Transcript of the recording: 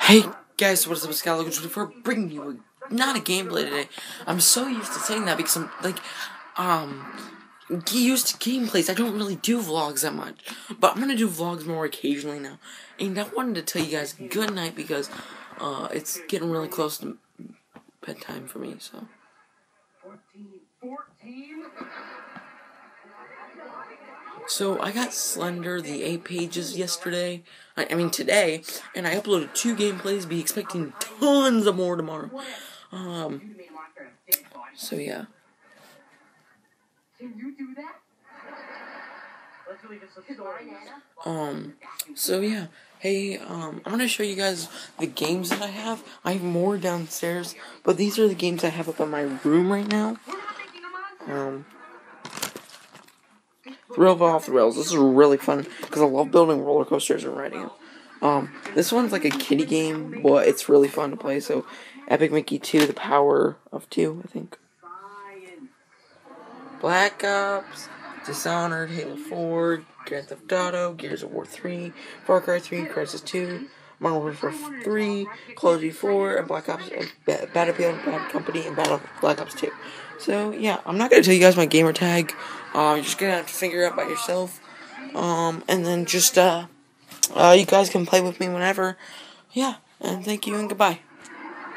Hey guys, what is up, Skylar? For bringing you a, not a gameplay today. I'm so used to saying that because I'm like, um, used to gameplays. I don't really do vlogs that much, but I'm gonna do vlogs more occasionally now. And I wanted to tell you guys good night because uh, it's getting really close to bedtime for me. So. 14, 14? So I got Slender the eight pages yesterday. I, I, mean today, and I uploaded two gameplays. Be expecting tons of more tomorrow. Um. So yeah. Can you do that? Um. So yeah. Hey, um, I'm gonna show you guys the games that I have. I have more downstairs, but these are the games I have up in my room right now. Um. Thrill off the rails. This is really fun because I love building roller coasters and riding them. Um, this one's like a kiddie game, but it's really fun to play. So, Epic Mickey 2, The Power of 2, I think. Black Ops, Dishonored, Halo 4, Grand Theft Auto, Gears of War 3, Far Cry 3, Crysis 2, Modern Warfare 3, Call of Duty 4, and Black Ops, uh, Battlefield, Bad Company, and Battle Black Ops 2. So yeah, I'm not gonna tell you guys my gamer tag. Uh, you're just gonna have to figure it out by yourself. Um, and then just uh, uh, you guys can play with me whenever. Yeah, and thank you and goodbye.